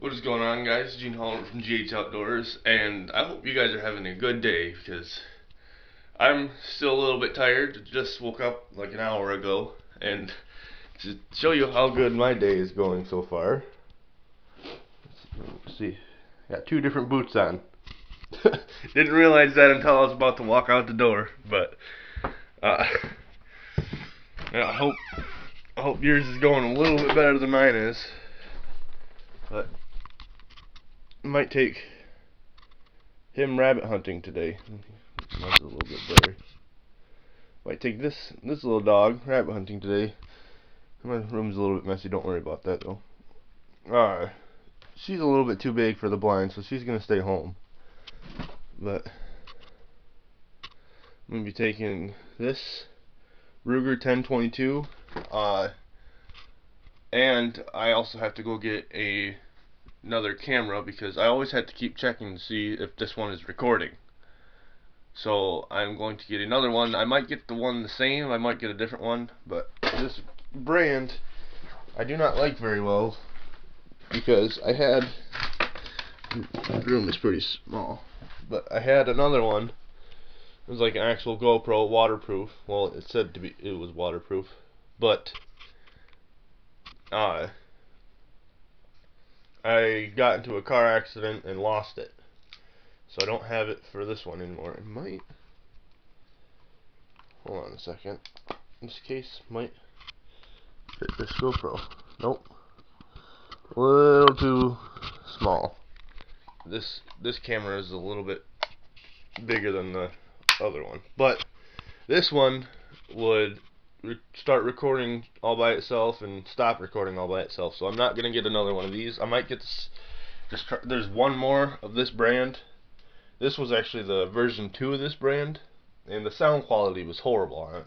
What is going on, guys? Gene Holler from GH Outdoors, and I hope you guys are having a good day because I'm still a little bit tired. Just woke up like an hour ago, and to show you how good my day is going so far. Let's see, got two different boots on. Didn't realize that until I was about to walk out the door, but uh, yeah, I hope I hope yours is going a little bit better than mine is. But might take him rabbit hunting today. Mine's a little bit. Might take this this little dog rabbit hunting today. My room's a little bit messy. Don't worry about that though. Uh, she's a little bit too big for the blind, so she's gonna stay home. But I'm gonna be taking this Ruger 1022. Uh, and I also have to go get a another camera because I always had to keep checking to see if this one is recording. So I'm going to get another one. I might get the one the same, I might get a different one, but this brand I do not like very well because I had the room is pretty small, but I had another one. It was like an actual GoPro waterproof. Well, it said to be it was waterproof, but uh I got into a car accident and lost it. So I don't have it for this one anymore. It might. Hold on a second. This case might fit this GoPro. Nope. A little too small. This this camera is a little bit bigger than the other one. But this one would re start recording all by itself and stop recording all by itself. So I'm not gonna get another one of these. I might get this. Just try, there's one more of this brand. This was actually the version two of this brand, and the sound quality was horrible on it.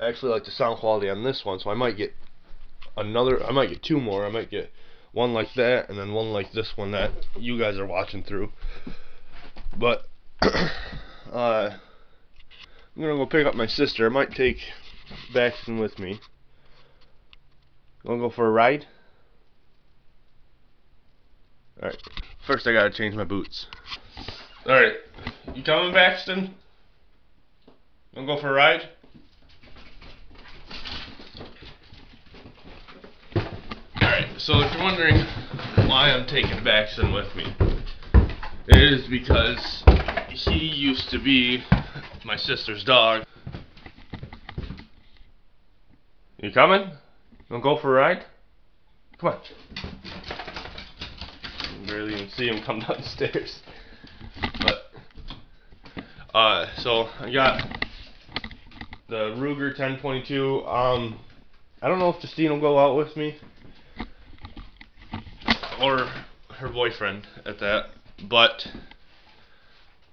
I actually like the sound quality on this one, so I might get another. I might get two more. I might get one like that, and then one like this one that you guys are watching through. But uh, I'm gonna go pick up my sister. I might take Baxton with me. Gonna go for a ride? Alright. First I gotta change my boots. Alright. You coming, Baxton? Gonna go for a ride? Alright, so if you're wondering why I'm taking Baxton with me, it is because he used to be my sister's dog. You coming? Wanna go for a ride? Come on. You barely even see him come down the stairs. But uh so I got the Ruger 1022. Um I don't know if Justine will go out with me. Or her boyfriend at that. But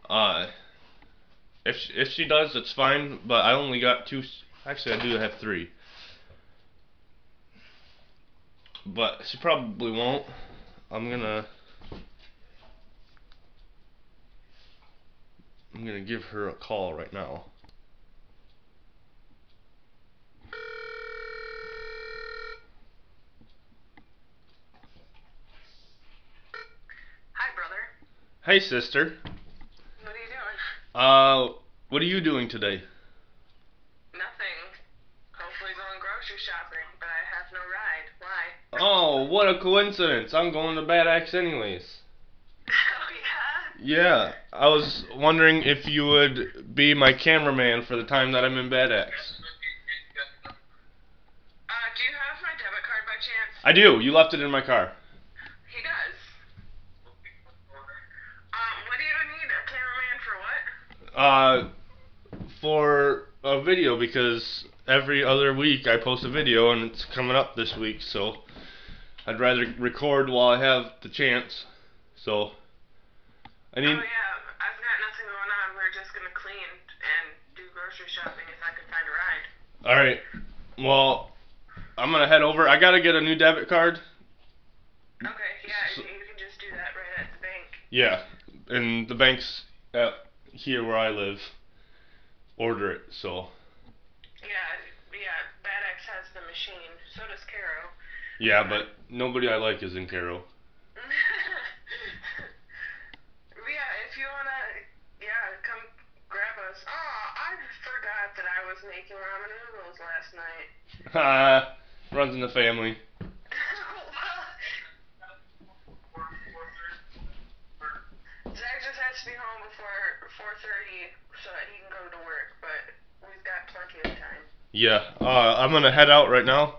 uh if she, if she does, it's fine. But I only got two. Actually, I do have three. But she probably won't. I'm gonna I'm gonna give her a call right now. Hi, brother. Hey, sister. What are you doing? Uh, what are you doing today? Nothing. Hopefully going grocery shopping, but I have no ride. Why? Oh, what a coincidence! I'm going to Bad Axe anyways. Oh, yeah? Yeah, I was wondering if you would be my cameraman for the time that I'm in Bad Axe. Uh, do you have my debit card by chance? I do. You left it in my car. He does. Um, what do you need? A cameraman for what? Uh, for a video because every other week I post a video and it's coming up this week, so I'd rather record while I have the chance. So I need. oh, yeah. I've got nothing going on. We're just gonna clean and do grocery shopping if I could find a ride. All right. Well, I'm gonna head over. I gotta get a new debit card. Okay, yeah, So- you can just do that right at the bank. Yeah, and the bank's at here where I live. Order it. So yeah, so does Caro. Yeah, but nobody I like is in Caro. yeah, if you wanna, yeah, come grab us. Oh, I forgot that I was making ramen noodles last night. Ah, runs in the family. Zach just has to be home before 4:30 so that he can go to work, but we've got plenty of time. Yeah, uh, I'm gonna head out right now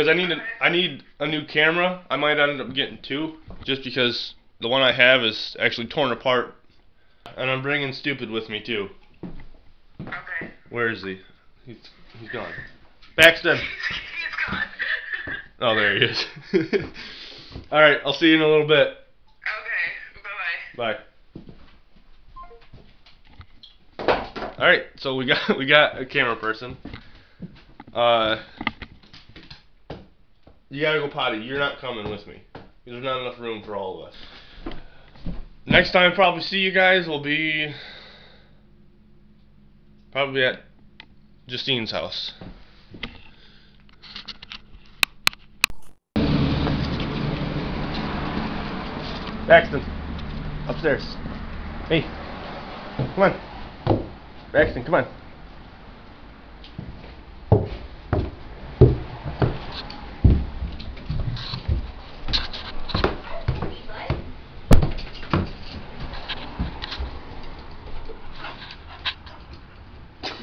because I need a, I need a new camera. I might end up getting two just because the one I have is actually torn apart, and I'm bringing stupid with me too. Okay. Where is he? He's he's gone. Baxton. He's gone. Oh, there he is. All right, I'll see you in a little bit. Okay. Bye bye. All right, so we got we got a camera person. Uh, you gotta go potty. You're not coming with me. There's not enough room for all of us. Next time, probably see you guys will be probably at Justine's house. Baxton, upstairs. Hey, come on. Baxton, come on.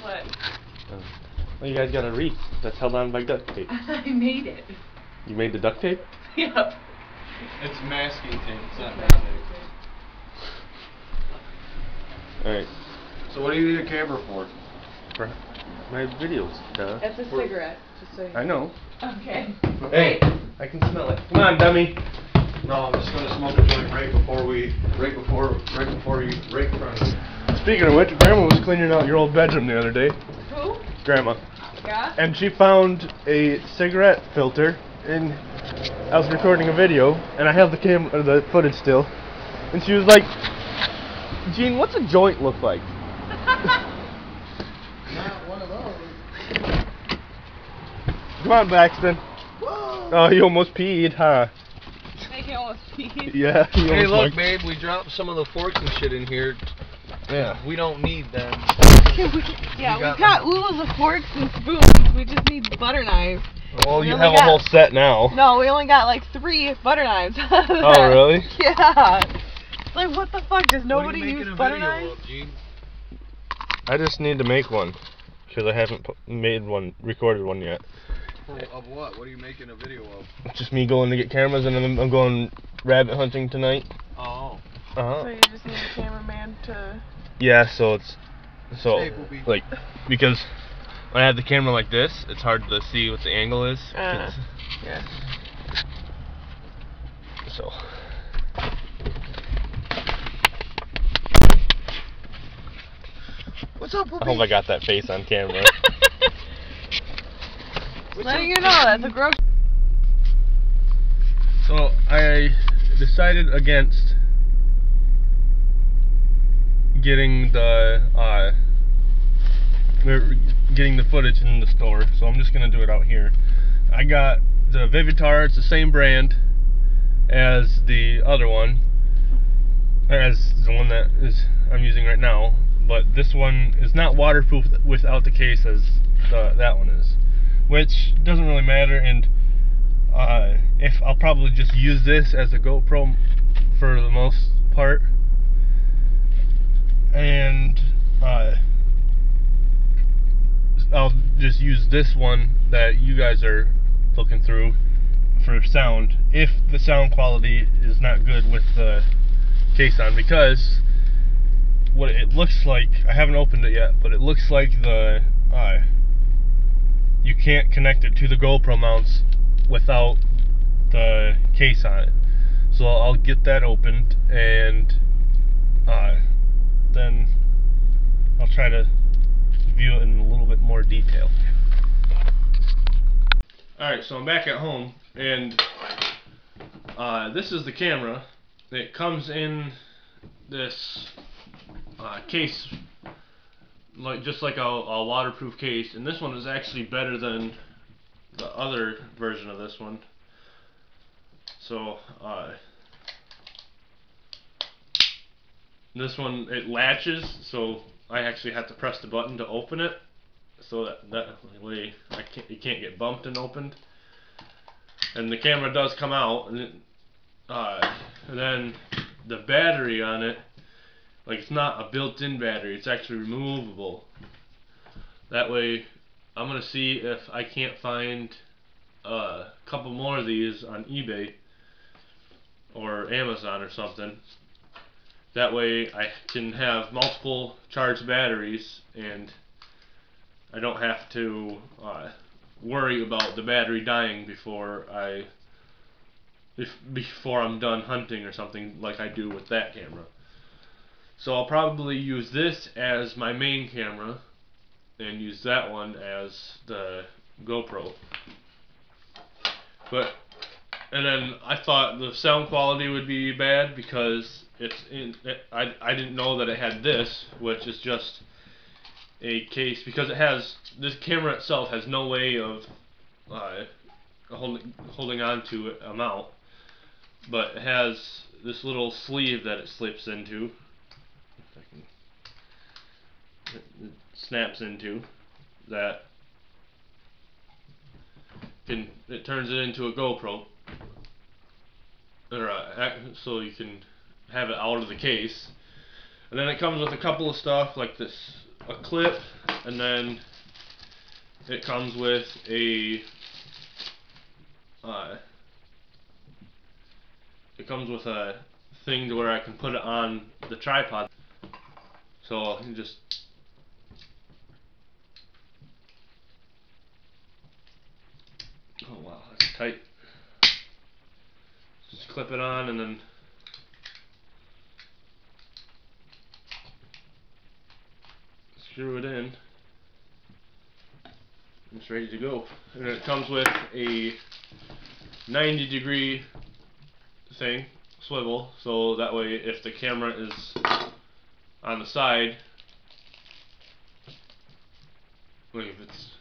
What? Well, you guys got a wreath that's held on by duct tape. I made it. You made the duct tape? Yep. It's masking tape, it's not duct tape. Alright. So what do you need a camera for? For my videos, duh. It's a cigarette, just so you I know. Okay. Hey, I can smell it. Come on, dummy. No, I'm just gonna smoke a joint right before we, right before, right before you, right in front of you. Speaking of which, Grandma was cleaning out your old bedroom the other day. Who? Grandma. Yeah? And she found a cigarette filter and I was recording a video and I have the cam or the footage still. And she was like, Gene, what's a joint look like? Not one of those. Come on, Baxton. Oh, you almost peed, huh? Make it almost pee. Yeah. you Hey, almost look, like- babe, we dropped some of the forks and shit in here. Yeah. We don't need them. yeah, You got we've got oodles of forks and spoons. We just need butter knives. Well, We you only have a whole set now. No, we only got like three butter knives. Oh, really? Yeah. Like, what the fuck? Does What are nobody you use a butter video knives? of, I just need to make one because I haven't made one, recorded one yet. For- Of what? What are you making a video of? It's just me going to get cameras and then I'm going rabbit hunting tonight. Oh. Uh -huh. So you just need a cameraman to. Yeah, so it's so Tape will be- like because when I have the camera like this, it's hard to see what the angle is. Uh, yeah. So What's up, I hope I got that face on camera. Letting you know that's a gross. so I decided against getting the uh getting the footage in the store, so I'm just gonna do it out here. I got the Vivitar, it's the same brand as the other one, as the one that is I'm using right now, but this one is not waterproof without the case as the, that one is, which doesn't really matter. And uh, if I'll probably just use this as a GoPro for the most part, and uh, I'll just use this one that you guys are looking through for sound if the sound quality is not good with the case on because what it looks like I haven't opened it yet but it looks like the uh, you can't connect it to the GoPro mounts without the case on it so I'll get that opened and uh, then I'll try to view it in a little bit more detail Alright, so I'm back at home, and uh, this is the camera. It comes in this uh, case, like just like a, a waterproof case, and this one is actually better than the other version of this one. So, uh, this one, it latches, so I actually have to press the button to open it. so that that way I can't you can't get bumped and opened. And the camera does come out, and, it, uh, and then the battery on it, like it's not a built-in battery; it's actually removable. That way, I'm gonna see if I can't find a couple more of these on eBay or Amazon or something. That way I can have multiple charged batteries and I don't have to uh, worry about the battery dying before I if, before I'm done hunting or something like I do with that camera. So I'll probably use this as my main camera and use that one as the GoPro. But and then I thought the sound quality would be bad because it's in. It, I I didn't know that it had this, which is just a case because it has this camera itself has no way of uh, holding holding on to a mount, but it has this little sleeve that it slips into. Can, it, it snaps into that can it turns it into a GoPro or uh, so you can have it out of the case and then it comes with a couple of stuff like this a clip and then it comes with a uh, it comes with a thing to where I can put it on the tripod so you just Oh wow, that's tight. Clip it on and then screw it in. It's ready to go. And it comes with a 90 degree thing, swivel, so that way if the camera is on the side, like if it's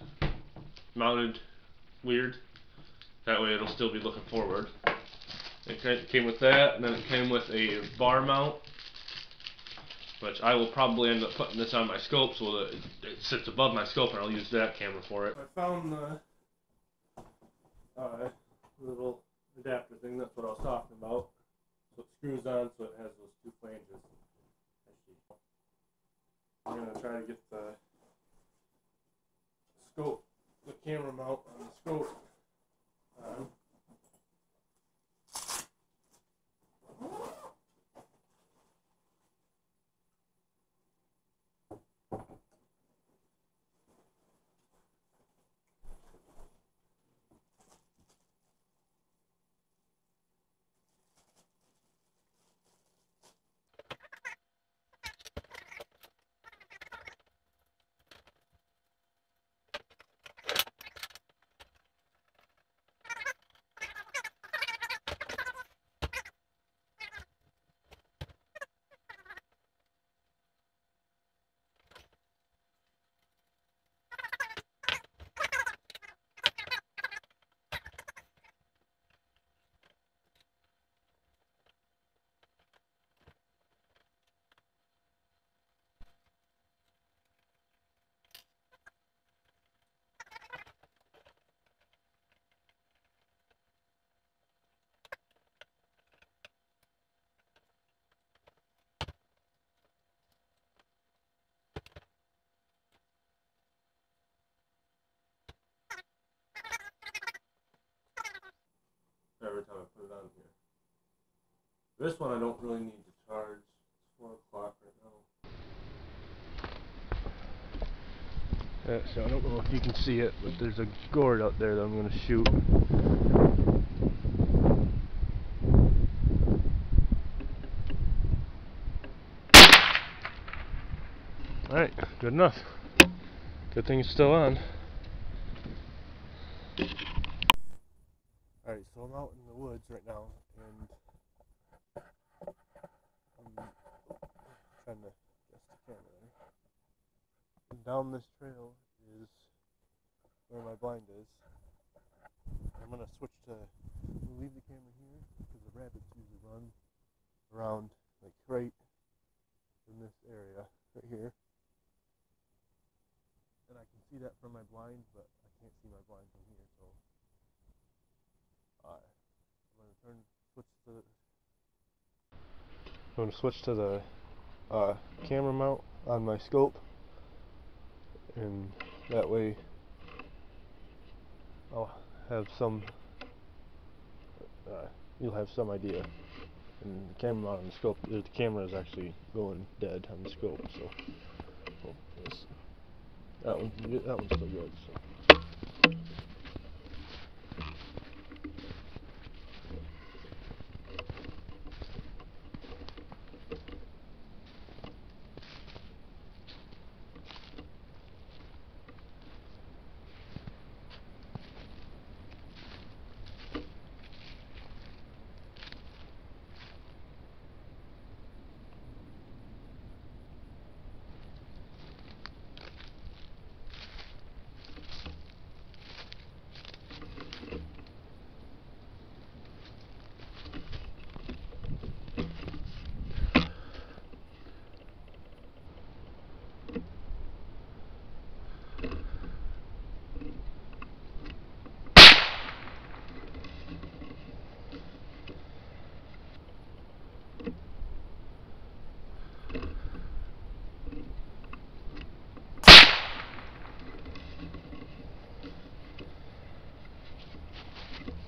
mounted weird, that way it'll still be looking forward. It came with that, and then it came with a bar mount, which I will probably end up putting this on my scope so that it sits above my scope, and I'll use that camera for it. I found the uh, little adapter thing, that's what I was talking about. So it screws on so it has those two flanges. I'm going to try to get the scope, the camera mount on the scope Oh. It on here. This one I don't really need to charge. It's 4 o'clock right now. Yeah, so I don't know if you can see it, but there's a gourd out there that I'm going to shoot. Alright, good enough. Good thing it's still on. Alright, so I'm out in the woods right now, and I'm trying to adjust the camera there. And down this trail is where my blind is. I'm gonna leave the camera here because the rabbits usually run around like right in this area right here, and I can see see that from my blind, but I can't see my blind from here, so uh, I'm gonna turn switch to the I'm gonna switch to the uh, camera mount on my scope, and that way I'll have some. Uh, you'll have some idea. And the camera on the scope, the camera is actually going dead on the scope, so. Well, this, that one, that one's still good. So.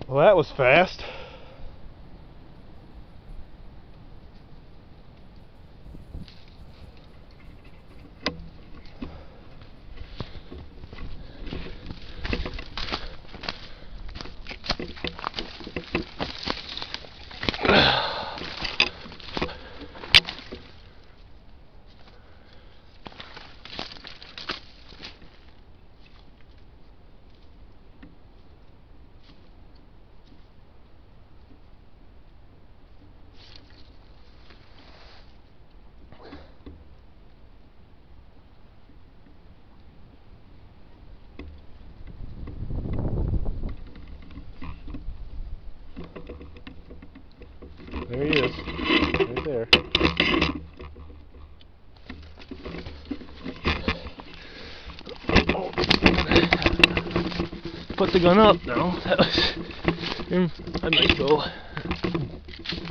Well, that was fast. There he is, right there. Put the gun up now. That was. I might go.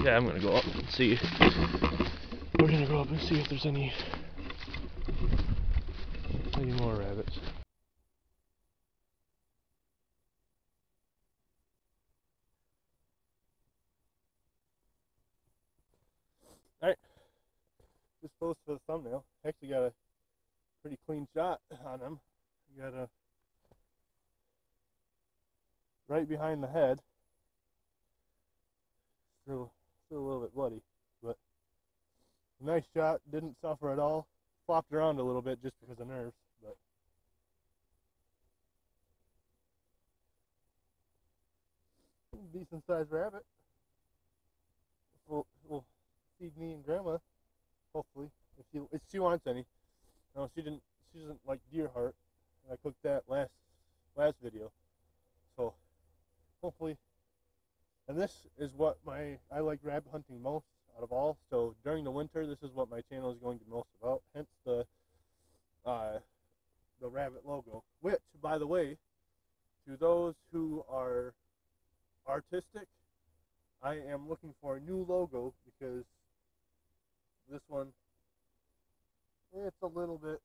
Yeah, I'm gonna go up and see. We're gonna go up and see if there's any any more rabbits. Alright. Just post for the thumbnail. Actually got a pretty clean shot on him. You got a right behind the head. Still still a little bit bloody, but nice shot, didn't suffer at all. Flopped around a little bit just because of nerves, but decent sized rabbit. Will will feed me and grandma, hopefully, if she if she wants any. No, she didn't. She doesn't like deer heart. I cooked that last last video, so hopefully. And this is what my I like rabbit hunting most out of all. So during the winter, this is what my channel is going to be most about. Hence the uh, the rabbit logo. Which, by the way, to those who are artistic, I am looking for a new logo because this one it's a little bit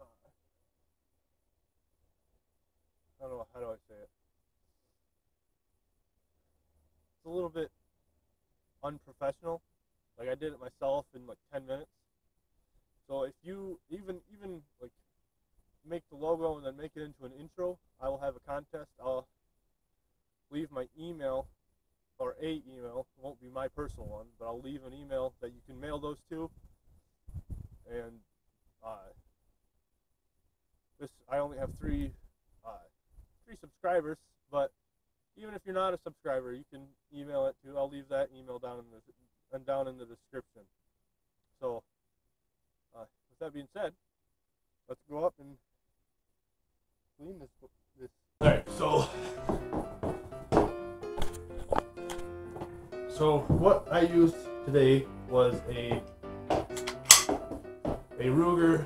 uh, I don't know how do I say it. It's a little bit unprofessional. Like I did it myself in like ten minutes. So if you even even like make the logo and then make it into an intro, I will have a contest. I'll leave my email or a email. It won't be my personal one, but I'll leave an email that you can mail those to. And uh, this I only have three uh, three subscribers, but even if you're not a subscriber, you can email it to. I'll leave that email down in the and down in the description. So, uh, with that being said, let's go up and clean this. This. All right. So. So what I used today was a a Ruger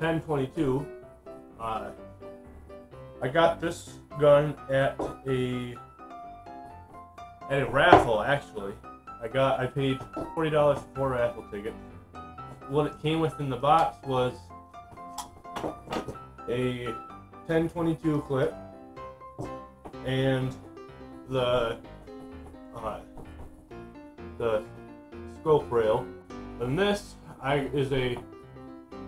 1022 Uh, I got this gun at a at a raffle actually. I got I paid forty dollars for a raffle ticket. What it came with in the box was a 1022 clip and the uh, the scope rail. And this I, is a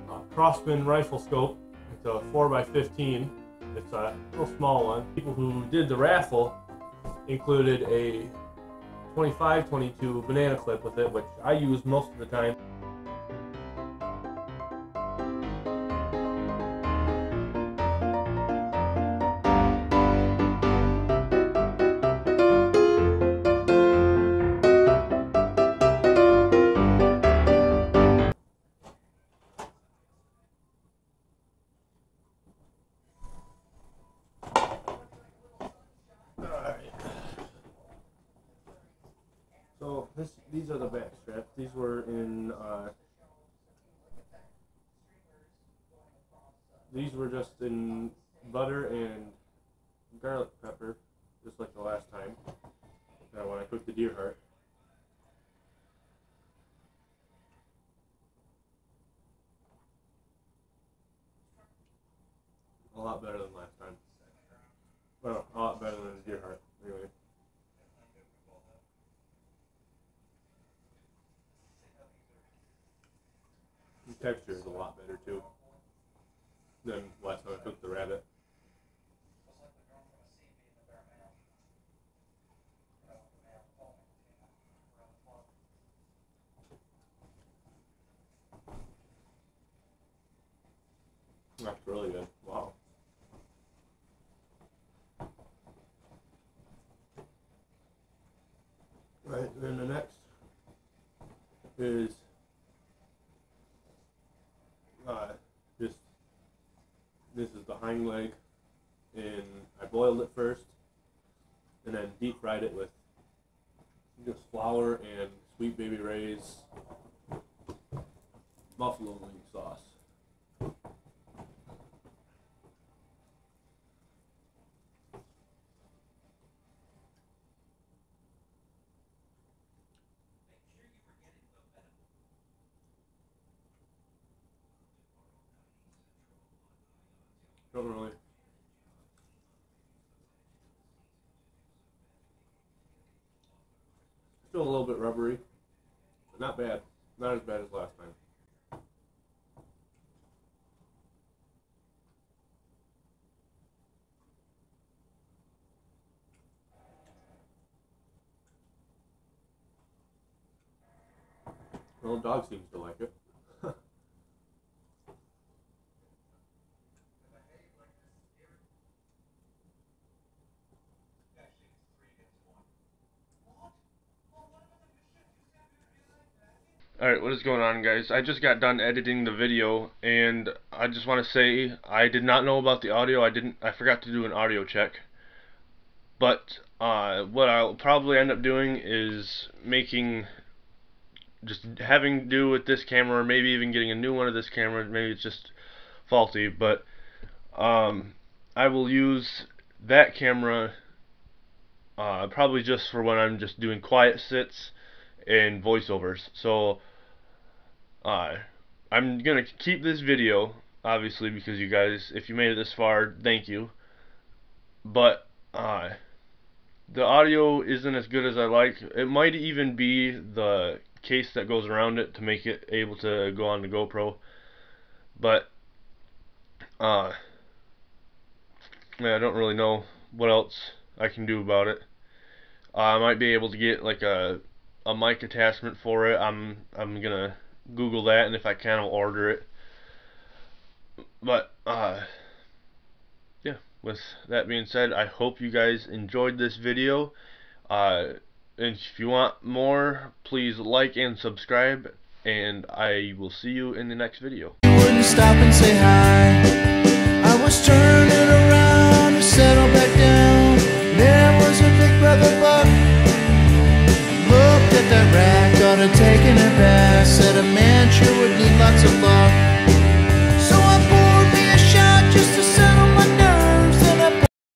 uh, rifle scope. It's a 4x15. It's a little small one. People who did the raffle included a 25-22 banana clip with it, which I use most of the time. So this, these are the back straps. These were in. Uh, these were just in butter and garlic pepper, just like the last time. Uh, when I cooked the deer heart. A lot better than last time. Well, a lot better than the deer heart. Anyway. The texture is a lot better too than last time I cooked the rabbit. That's really good. Wow. Right, then the next is uh, just this is the hind leg, and I boiled it first, and then deep fried it with just flour and sweet baby Ray's buffalo wing sauce. Don't really. Still a little bit rubbery, but not bad. Not as bad as last time. Well, the dog seems to like it. Alright, what is going on guys? I just got done editing the video and I just want to say I did not know about the audio. I didn't I forgot to do an audio check. But uh, what I'll probably end up doing is making just having to do with this camera or maybe even getting a new one of this camera. Maybe it's just faulty, but um, I will use that camera uh, probably just for when I'm just doing quiet sits and voiceovers. So uh, I'm gonna keep this video obviously because you guys if you made it this far thank you. But uh, the audio isn't as good as I like. It might even be the case that goes around it to make it able to go on the GoPro. But uh, I don't really know what else I can do about it. Uh, I might be able to get like a a mic attachment for it. I'm I'm gonna Google that, and if I can, I'll order it. But, uh, yeah, with that being said, I hope you guys enjoyed this video. Uh, and if you want more, please like and subscribe, and I will see you in the next video. Looked